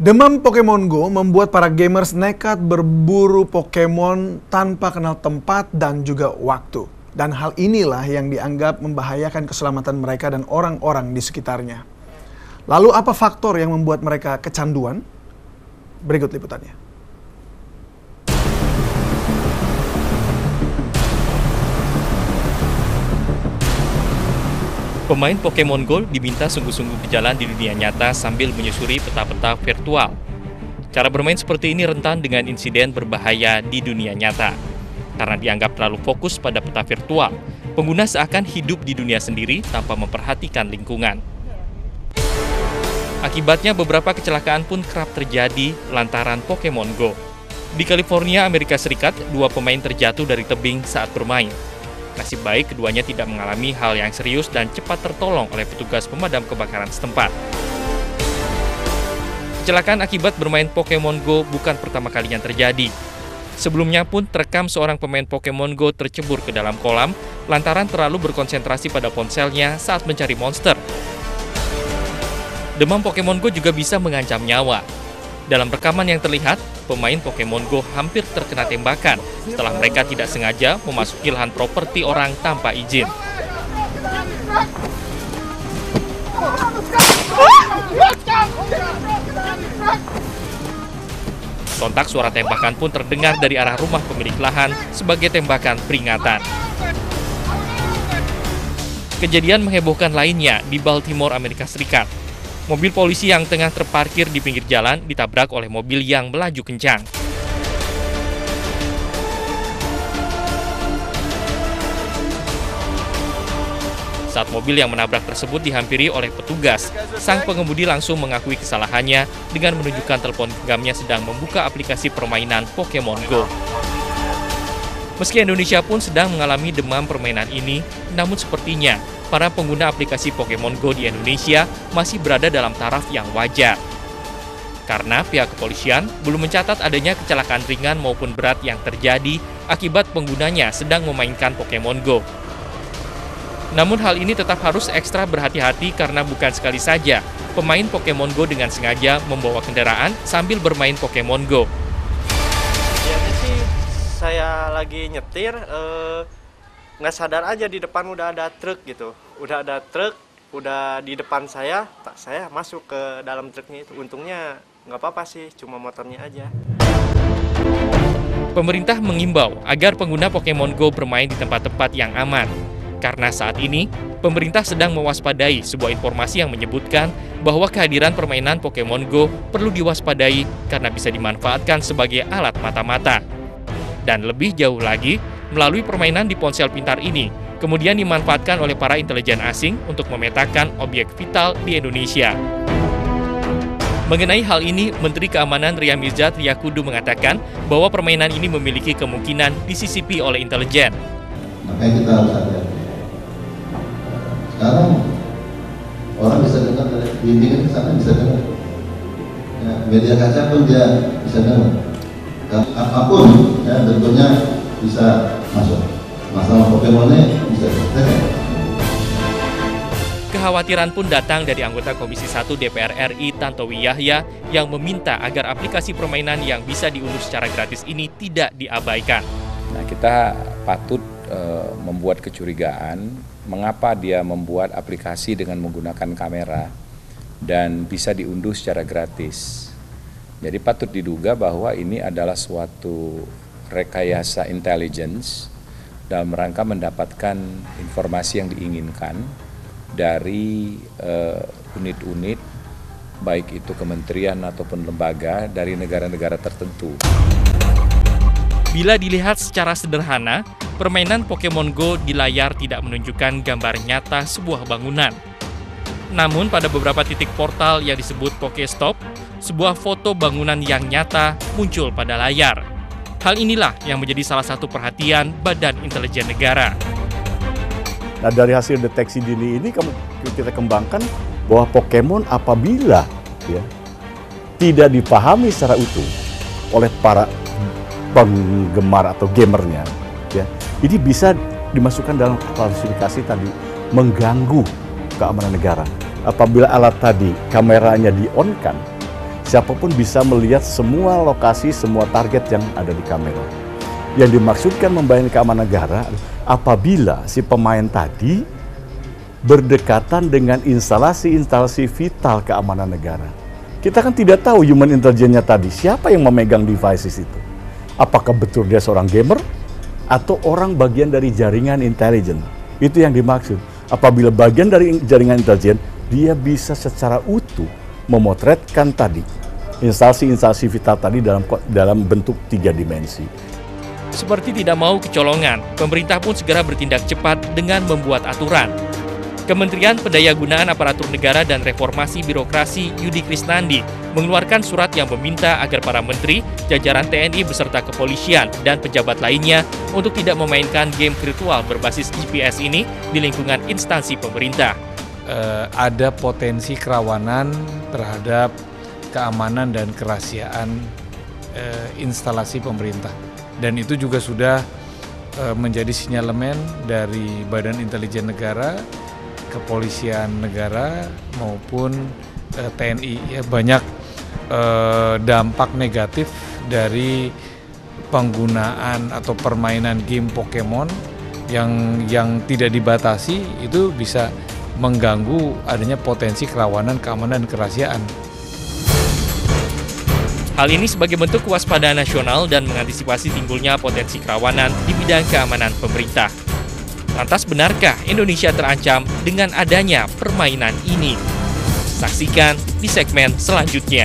Demam Pokemon Go membuat para gamers nekat berburu Pokemon tanpa kenal tempat dan juga waktu. Dan hal inilah yang dianggap membahayakan keselamatan mereka dan orang-orang di sekitarnya. Lalu apa faktor yang membuat mereka kecanduan? Berikut liputannya. Pemain Pokemon Go diminta sungguh-sungguh berjalan di dunia nyata sambil menyusuri peta-peta virtual. Cara bermain seperti ini rentan dengan insiden berbahaya di dunia nyata. Karena dianggap terlalu fokus pada peta virtual, pengguna seakan hidup di dunia sendiri tanpa memperhatikan lingkungan. Akibatnya beberapa kecelakaan pun kerap terjadi lantaran Pokemon Go. Di California, Amerika Serikat, dua pemain terjatuh dari tebing saat bermain. Nasib baik keduanya tidak mengalami hal yang serius dan cepat tertolong oleh petugas pemadam kebakaran setempat. Kecelakaan akibat bermain Pokemon Go bukan pertama kalinya terjadi. Sebelumnya pun terekam seorang pemain Pokemon Go tercebur ke dalam kolam lantaran terlalu berkonsentrasi pada ponselnya saat mencari monster. Demam Pokemon Go juga bisa mengancam nyawa. Dalam rekaman yang terlihat, pemain Pokemon Go hampir terkena tembakan setelah mereka tidak sengaja memasuki lahan properti orang tanpa izin. Sontak suara tembakan pun terdengar dari arah rumah pemilik lahan sebagai tembakan peringatan. Kejadian menghebohkan lainnya di Baltimore, Amerika Serikat. Mobil polisi yang tengah terparkir di pinggir jalan ditabrak oleh mobil yang melaju kencang. Saat mobil yang menabrak tersebut dihampiri oleh petugas, sang pengemudi langsung mengakui kesalahannya dengan menunjukkan telepon genggamnya sedang membuka aplikasi permainan Pokemon Go. Meski Indonesia pun sedang mengalami demam permainan ini, namun sepertinya para pengguna aplikasi Pokemon Go di Indonesia masih berada dalam taraf yang wajar. Karena pihak kepolisian belum mencatat adanya kecelakaan ringan maupun berat yang terjadi akibat penggunanya sedang memainkan Pokemon Go. Namun hal ini tetap harus ekstra berhati-hati karena bukan sekali saja pemain Pokemon Go dengan sengaja membawa kendaraan sambil bermain Pokemon Go. Biasanya sih saya lagi nyetir eh, nggak sadar aja di depan udah ada truk gitu. Udah ada truk, udah di depan saya, tak saya masuk ke dalam truknya itu. Untungnya nggak apa-apa sih, cuma motornya aja. Pemerintah mengimbau agar pengguna Pokemon Go bermain di tempat-tempat yang aman. Karena saat ini, pemerintah sedang mewaspadai sebuah informasi yang menyebutkan bahwa kehadiran permainan Pokemon Go perlu diwaspadai karena bisa dimanfaatkan sebagai alat mata-mata. Dan lebih jauh lagi, melalui permainan di ponsel pintar ini, kemudian dimanfaatkan oleh para intelijen asing untuk memetakan objek vital di Indonesia. Mengenai hal ini, Menteri Keamanan Ria Mirzad Riyakudu mengatakan bahwa permainan ini memiliki kemungkinan disisipi oleh intelijen. Makanya kita harus hati-hati. Sekarang orang bisa dengar dari bimbingan ke sana bisa dengar. Ya, media kaca pun dia bisa dengar. Dan apa pun ya tentunya bisa masuk. Masalah Pokemonnya bisa. Kekhawatiran pun datang dari anggota Komisi 1 DPR RI Tantowi Yahya yang meminta agar aplikasi permainan yang bisa diunduh secara gratis ini tidak diabaikan. Nah, kita patut uh, membuat kecurigaan mengapa dia membuat aplikasi dengan menggunakan kamera dan bisa diunduh secara gratis. Jadi patut diduga bahwa ini adalah suatu rekayasa intelligence dalam rangka mendapatkan informasi yang diinginkan dari unit-unit uh, baik itu kementerian ataupun lembaga dari negara-negara tertentu. Bila dilihat secara sederhana, permainan Pokemon Go di layar tidak menunjukkan gambar nyata sebuah bangunan. Namun pada beberapa titik portal yang disebut Pokestop, sebuah foto bangunan yang nyata muncul pada layar. Hal inilah yang menjadi salah satu perhatian Badan Intelijen Negara. Nah dari hasil deteksi dini ini kita kembangkan bahwa Pokemon apabila ya, tidak dipahami secara utuh oleh para penggemar atau gamernya, ya ini bisa dimasukkan dalam klasifikasi tadi mengganggu keamanan negara. Apabila alat tadi kameranya di on kan, siapa pun bisa melihat semua lokasi, semua target yang ada di kamera. Yang dimaksudkan membayangkan keamanan negara apabila si pemain tadi berdekatan dengan instalasi-instalasi vital keamanan negara. Kita kan tidak tahu human intelligence-nya tadi, siapa yang memegang devices itu. Apakah betul dia seorang gamer atau orang bagian dari jaringan intelijen? Itu yang dimaksud. Apabila bagian dari jaringan intelijen, dia bisa secara utuh memotretkan tadi instalasi-instalasi vital tadi dalam dalam bentuk tiga dimensi. Seperti tidak mau kecolongan, pemerintah pun segera bertindak cepat dengan membuat aturan Kementerian Pendayagunaan Aparatur Negara dan Reformasi Birokrasi Yudi Krisnandi mengeluarkan surat yang meminta agar para menteri, jajaran TNI beserta kepolisian, dan pejabat lainnya untuk tidak memainkan game virtual berbasis GPS ini di lingkungan instansi pemerintah. Uh, ada potensi kerawanan terhadap keamanan dan kerahasiaan uh, instalasi pemerintah. Dan itu juga sudah uh, menjadi sinyalemen dari Badan Intelijen Negara kepolisian negara maupun uh, eh, TNI ya banyak uh, dampak negatif dari penggunaan atau permainan game Pokemon yang yang tidak dibatasi itu bisa mengganggu adanya potensi kerawanan keamanan dan kerahasiaan. Hal ini sebagai bentuk kewaspadaan nasional dan mengantisipasi timbulnya potensi kerawanan di bidang keamanan pemerintah. Lantas benarkah Indonesia terancam dengan adanya permainan ini? Saksikan di segmen selanjutnya.